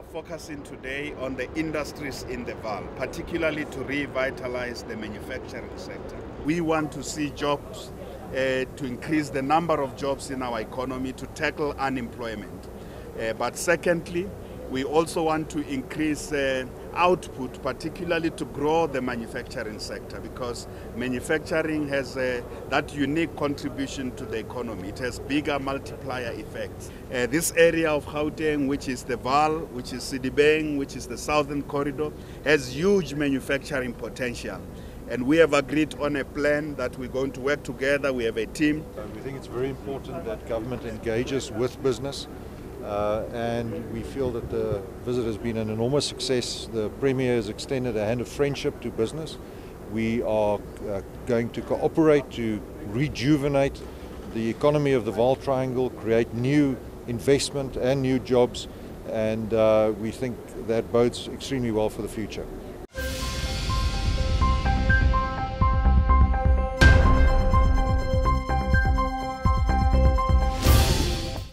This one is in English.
focusing today on the industries in the Vaal, particularly to revitalize the manufacturing sector. We want to see jobs, uh, to increase the number of jobs in our economy, to tackle unemployment. Uh, but secondly, we also want to increase uh, output, particularly to grow the manufacturing sector, because manufacturing has uh, that unique contribution to the economy. It has bigger multiplier effects. Uh, this area of Gauteng, which is the Vaal, which is Sedibeng, which is the southern corridor, has huge manufacturing potential. And we have agreed on a plan that we're going to work together. We have a team. We think it's very important that government engages with business. Uh, and we feel that the visit has been an enormous success. The Premier has extended a hand of friendship to business. We are uh, going to cooperate to rejuvenate the economy of the Vaal Triangle, create new investment and new jobs, and uh, we think that bodes extremely well for the future.